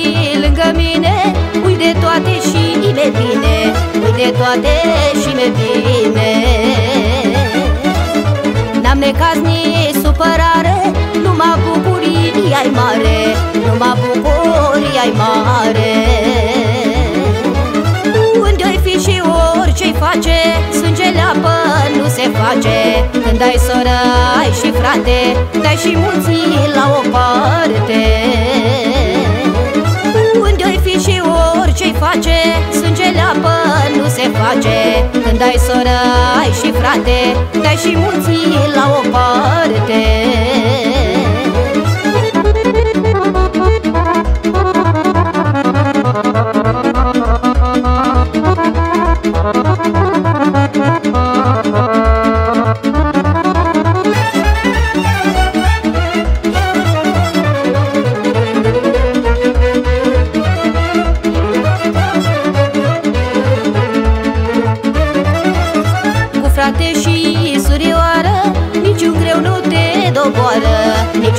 vii lângă mine Ui de toate și mi-e bine Ui de toate și mi-e bine. N-am necaz nici supărare Numai bucurii ai mare Numai bucurii ai mare. Unde-ai fi și orice-i face Sângele apă nu se face. Când ai soră, ai și frate Dai și mulți la o parte. Face Sângele apă nu se face. Când ai soră, ai și frate Dai și mulți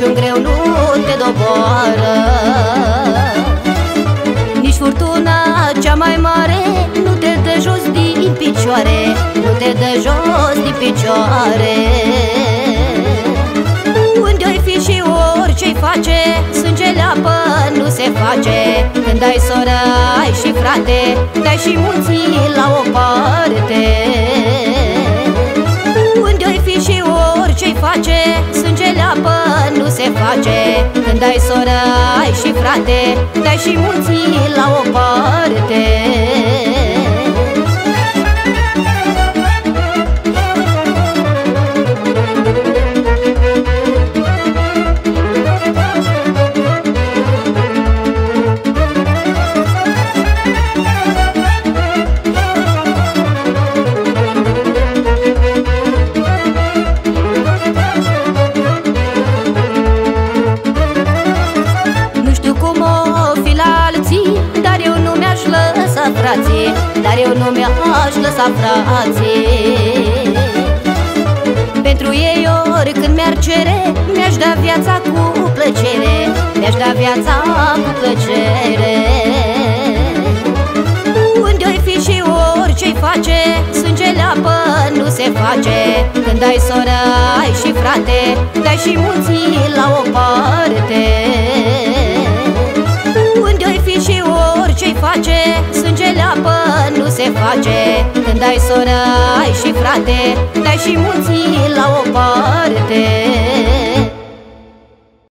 Niciun greu nu te doboară. Nici furtuna cea mai mare Nu te dă jos din picioare Nu te dă jos din picioare. Unde-ai fi și orice-i face Sângele apă nu se face. Când ai soră, ai și frate Dai și mulți la o parte nu se face Când ai soră, ai și frate Dai și mulți la o parte frații Dar eu nu mi-aș lăsa frații. Pentru ei oricând mi-ar cere Mi-aș da viața cu plăcere Mi-aș da viața cu plăcere. Unde-i fi și orice-i face Sângele apă nu se face. Când ai soră, ai și frate Dai și mulți la o parte nu se face Când ai soră, ai și frate Dai și mulți la o parte